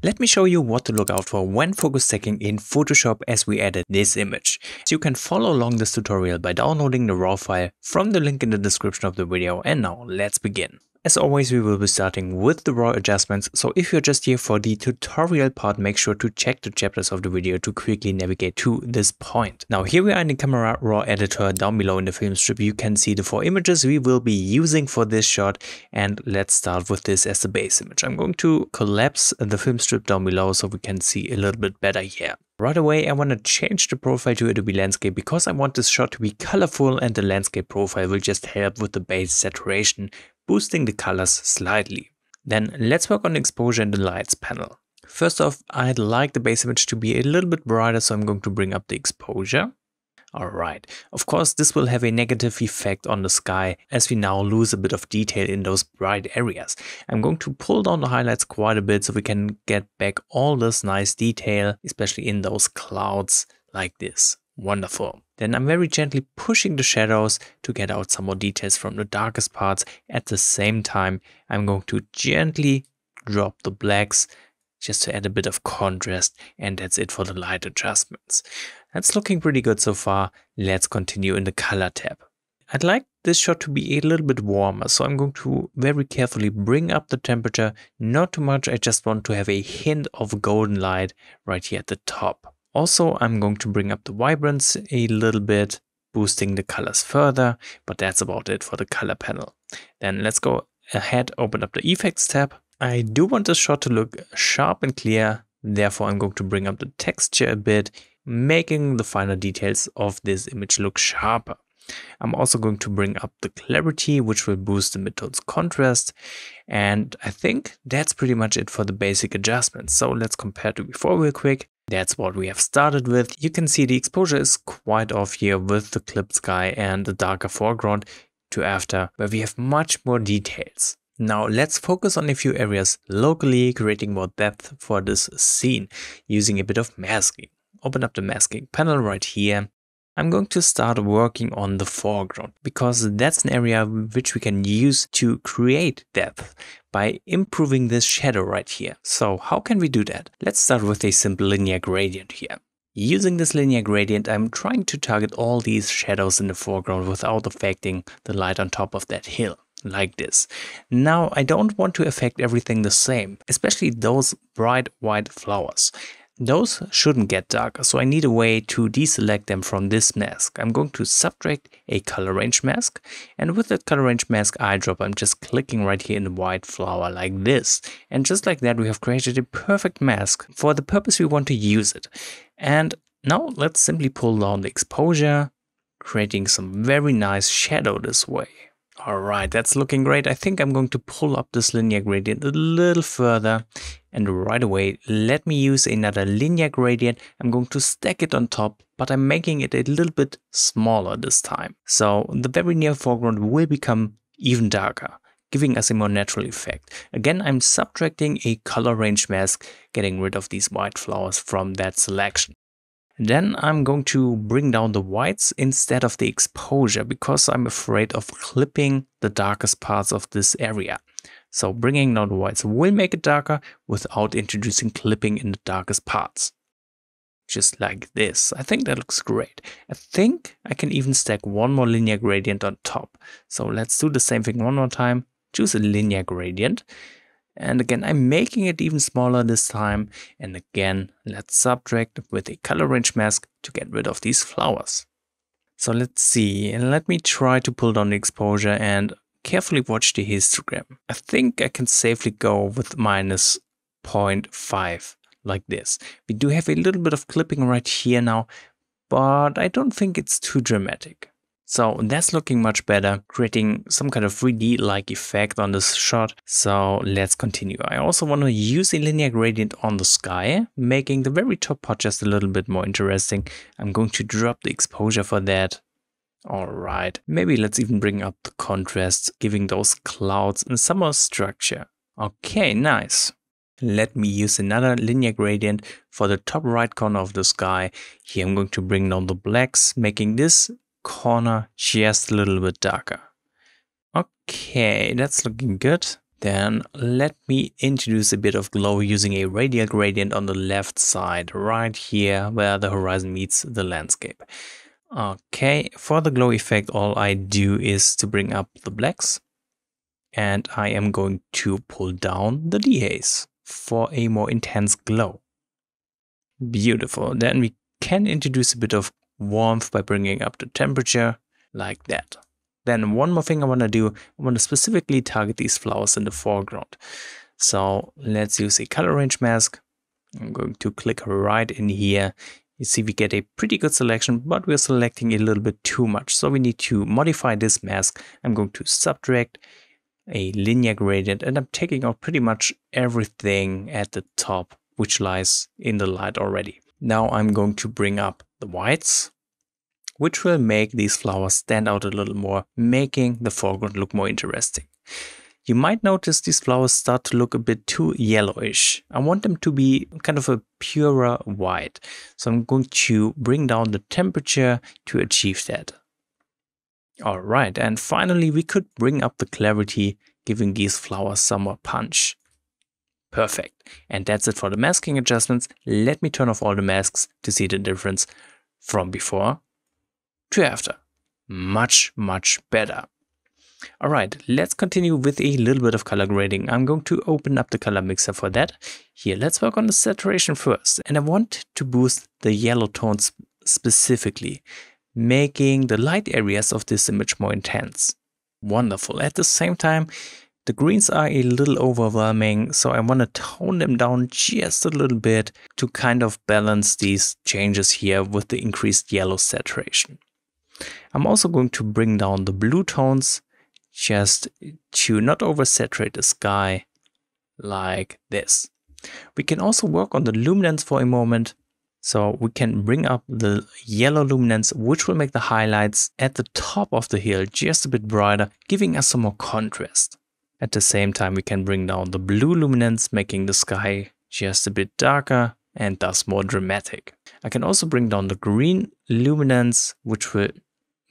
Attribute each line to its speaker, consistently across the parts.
Speaker 1: Let me show you what to look out for when focus stacking in Photoshop as we added this image. So you can follow along this tutorial by downloading the raw file from the link in the description of the video and now let's begin. As always, we will be starting with the raw adjustments, so if you're just here for the tutorial part, make sure to check the chapters of the video to quickly navigate to this point. Now here we are in the camera raw editor, down below in the film strip you can see the four images we will be using for this shot and let's start with this as the base image. I'm going to collapse the film strip down below so we can see a little bit better here. Right away I want to change the profile to Adobe Landscape because I want this shot to be colorful and the landscape profile will just help with the base saturation boosting the colors slightly. Then let's work on the exposure in the lights panel. First off, I'd like the base image to be a little bit brighter, so I'm going to bring up the exposure. Alright, of course this will have a negative effect on the sky as we now lose a bit of detail in those bright areas. I'm going to pull down the highlights quite a bit so we can get back all this nice detail, especially in those clouds like this. Wonderful. Then I'm very gently pushing the shadows to get out some more details from the darkest parts. At the same time, I'm going to gently drop the blacks just to add a bit of contrast and that's it for the light adjustments. That's looking pretty good so far. Let's continue in the color tab. I'd like this shot to be a little bit warmer, so I'm going to very carefully bring up the temperature, not too much, I just want to have a hint of golden light right here at the top. Also, I'm going to bring up the vibrance a little bit, boosting the colors further, but that's about it for the color panel. Then let's go ahead, open up the effects tab. I do want this shot to look sharp and clear, therefore I'm going to bring up the texture a bit, making the finer details of this image look sharper. I'm also going to bring up the clarity, which will boost the midtones contrast. And I think that's pretty much it for the basic adjustments. So let's compare to before real quick. That's what we have started with. You can see the exposure is quite off here with the clipped sky and the darker foreground to after, where we have much more details. Now let's focus on a few areas locally, creating more depth for this scene using a bit of masking. Open up the masking panel right here I'm going to start working on the foreground because that's an area which we can use to create depth by improving this shadow right here. So how can we do that? Let's start with a simple linear gradient here. Using this linear gradient, I'm trying to target all these shadows in the foreground without affecting the light on top of that hill like this. Now I don't want to affect everything the same, especially those bright white flowers. Those shouldn't get darker, so I need a way to deselect them from this mask. I'm going to subtract a color range mask, and with that color range mask eyedrop, I'm just clicking right here in the white flower like this. And just like that, we have created a perfect mask for the purpose we want to use it. And now let's simply pull down the exposure, creating some very nice shadow this way. Alright, that's looking great. I think I'm going to pull up this linear gradient a little further. And right away, let me use another linear gradient. I'm going to stack it on top, but I'm making it a little bit smaller this time. So the very near foreground will become even darker giving us a more natural effect. Again, I'm subtracting a color range mask, getting rid of these white flowers from that selection. Then I'm going to bring down the whites instead of the exposure because I'm afraid of clipping the darkest parts of this area. So bringing down the whites will make it darker without introducing clipping in the darkest parts. Just like this. I think that looks great. I think I can even stack one more linear gradient on top. So let's do the same thing one more time. Choose a linear gradient and again, I'm making it even smaller this time. And again, let's subtract with a color range mask to get rid of these flowers. So let's see, and let me try to pull down the exposure and carefully watch the histogram. I think I can safely go with minus 0.5 like this. We do have a little bit of clipping right here now, but I don't think it's too dramatic. So that's looking much better, creating some kind of 3D-like effect on this shot. So let's continue. I also want to use a linear gradient on the sky, making the very top part just a little bit more interesting. I'm going to drop the exposure for that. Alright, maybe let's even bring up the contrast, giving those clouds some more structure. Okay, nice. Let me use another linear gradient for the top right corner of the sky. Here I'm going to bring down the blacks, making this corner just a little bit darker. Okay, that's looking good. Then let me introduce a bit of glow using a radial gradient on the left side, right here where the horizon meets the landscape. Okay, for the glow effect, all I do is to bring up the blacks and I am going to pull down the dehaze for a more intense glow. Beautiful. Then we can introduce a bit of warmth by bringing up the temperature like that. Then one more thing I want to do, I want to specifically target these flowers in the foreground. So let's use a color range mask. I'm going to click right in here. You see we get a pretty good selection, but we're selecting a little bit too much. So we need to modify this mask. I'm going to subtract a linear gradient and I'm taking out pretty much everything at the top which lies in the light already. Now I'm going to bring up the whites, which will make these flowers stand out a little more, making the foreground look more interesting. You might notice these flowers start to look a bit too yellowish. I want them to be kind of a purer white. So I'm going to bring down the temperature to achieve that. All right, and finally we could bring up the clarity, giving these flowers some more punch. Perfect. And that's it for the masking adjustments. Let me turn off all the masks to see the difference from before to after. Much, much better. All right, let's continue with a little bit of color grading. I'm going to open up the color mixer for that. Here, let's work on the saturation first. And I want to boost the yellow tones specifically, making the light areas of this image more intense. Wonderful. At the same time, the greens are a little overwhelming, so I want to tone them down just a little bit to kind of balance these changes here with the increased yellow saturation. I'm also going to bring down the blue tones just to not oversaturate the sky like this. We can also work on the luminance for a moment. So we can bring up the yellow luminance, which will make the highlights at the top of the hill just a bit brighter, giving us some more contrast. At the same time, we can bring down the blue luminance, making the sky just a bit darker and thus more dramatic. I can also bring down the green luminance, which will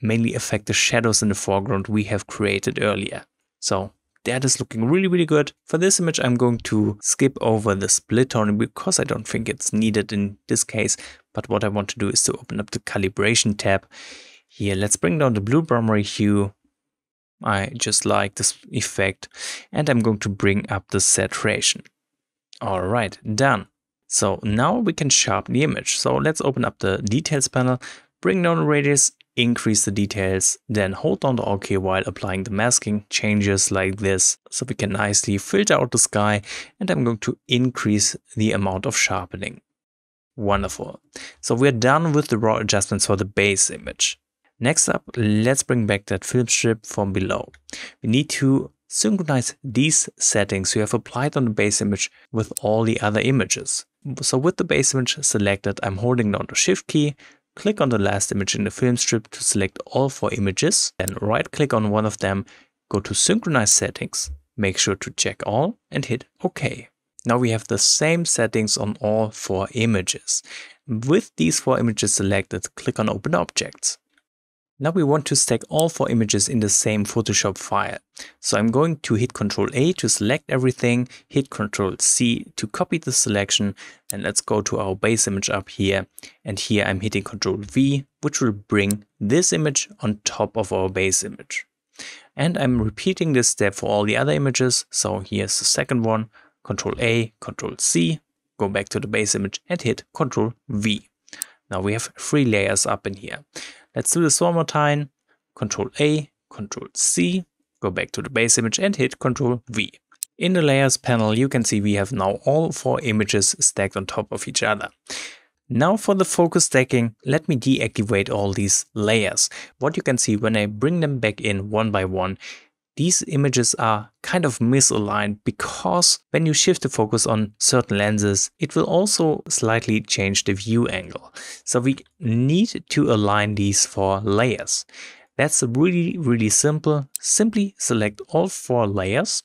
Speaker 1: mainly affect the shadows in the foreground we have created earlier. So that is looking really, really good. For this image, I'm going to skip over the split tone because I don't think it's needed in this case. But what I want to do is to open up the calibration tab. Here, let's bring down the blue primary hue I just like this effect and I'm going to bring up the saturation. All right, done. So now we can sharpen the image. So let's open up the details panel, bring down the radius, increase the details, then hold down the OK while applying the masking changes like this so we can nicely filter out the sky and I'm going to increase the amount of sharpening. Wonderful. So we're done with the raw adjustments for the base image. Next up, let's bring back that film strip from below. We need to synchronize these settings you have applied on the base image with all the other images. So with the base image selected, I'm holding down the shift key, click on the last image in the film strip to select all four images, then right click on one of them, go to synchronize settings, make sure to check all and hit OK. Now we have the same settings on all four images. With these four images selected, click on open objects. Now we want to stack all four images in the same Photoshop file. So I'm going to hit Ctrl A to select everything, hit Ctrl C to copy the selection, and let's go to our base image up here. And here I'm hitting Ctrl V, which will bring this image on top of our base image. And I'm repeating this step for all the other images. So here's the second one, Ctrl A, Ctrl C, go back to the base image and hit Ctrl V. Now we have three layers up in here. Let's do this one more time. Control A, Control C, go back to the base image and hit Control V. In the layers panel, you can see we have now all four images stacked on top of each other. Now for the focus stacking, let me deactivate all these layers. What you can see when I bring them back in one by one, these images are kind of misaligned because when you shift the focus on certain lenses, it will also slightly change the view angle. So we need to align these four layers. That's really, really simple. Simply select all four layers,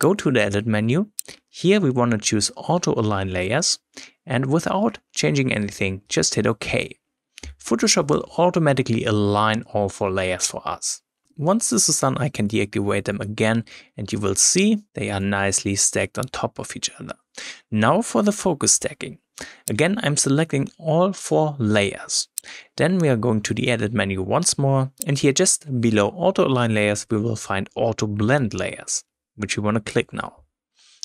Speaker 1: go to the edit menu. Here we want to choose auto align layers and without changing anything, just hit OK. Photoshop will automatically align all four layers for us. Once this is done, I can deactivate them again and you will see they are nicely stacked on top of each other. Now for the focus stacking. Again, I'm selecting all four layers. Then we are going to the edit menu once more and here just below auto align layers we will find auto blend layers, which we want to click now.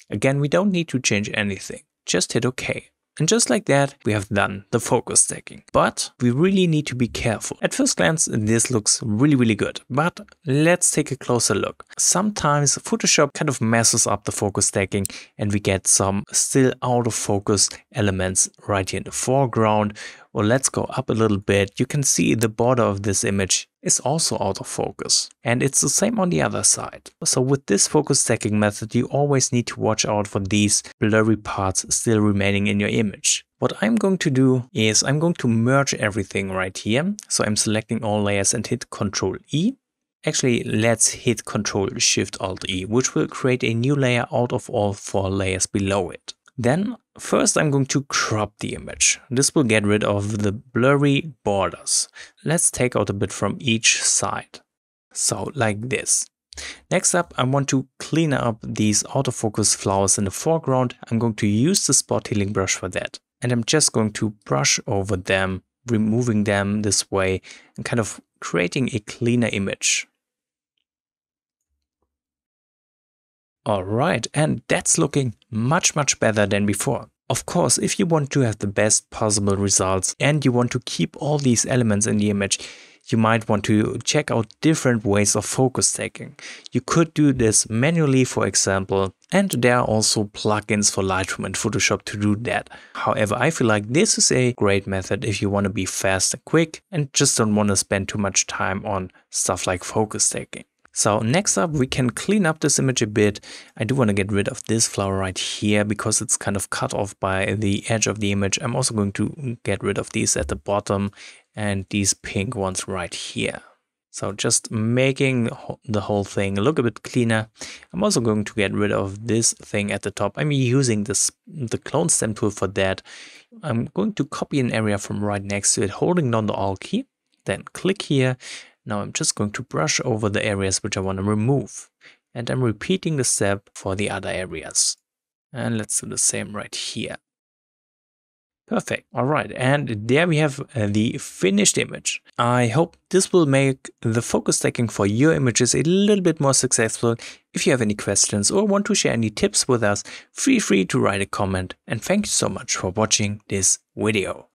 Speaker 1: Again, we don't need to change anything, just hit OK. And just like that, we have done the focus stacking. But we really need to be careful. At first glance, this looks really, really good. But let's take a closer look. Sometimes Photoshop kind of messes up the focus stacking and we get some still out of focus elements right here in the foreground or let's go up a little bit. You can see the border of this image is also out of focus. And it's the same on the other side. So with this focus stacking method, you always need to watch out for these blurry parts still remaining in your image. What I'm going to do is I'm going to merge everything right here. So I'm selecting all layers and hit Ctrl E. Actually, let's hit Ctrl Shift Alt E, which will create a new layer out of all four layers below it. Then first I'm going to crop the image. This will get rid of the blurry borders. Let's take out a bit from each side. So like this. Next up, I want to clean up these autofocus flowers in the foreground. I'm going to use the spot healing brush for that. And I'm just going to brush over them, removing them this way and kind of creating a cleaner image. Alright, and that's looking much much better than before. Of course, if you want to have the best possible results and you want to keep all these elements in the image, you might want to check out different ways of focus stacking. You could do this manually, for example, and there are also plugins for Lightroom and Photoshop to do that. However, I feel like this is a great method if you want to be fast and quick and just don't want to spend too much time on stuff like focus stacking. So next up, we can clean up this image a bit. I do want to get rid of this flower right here because it's kind of cut off by the edge of the image. I'm also going to get rid of these at the bottom and these pink ones right here. So just making the whole thing look a bit cleaner. I'm also going to get rid of this thing at the top. I'm using this the clone stamp tool for that. I'm going to copy an area from right next to it, holding down the Alt key. Then click here now I'm just going to brush over the areas which I want to remove. And I'm repeating the step for the other areas. And let's do the same right here. Perfect. All right. And there we have uh, the finished image. I hope this will make the focus stacking for your images a little bit more successful. If you have any questions or want to share any tips with us, feel free to write a comment. And thank you so much for watching this video.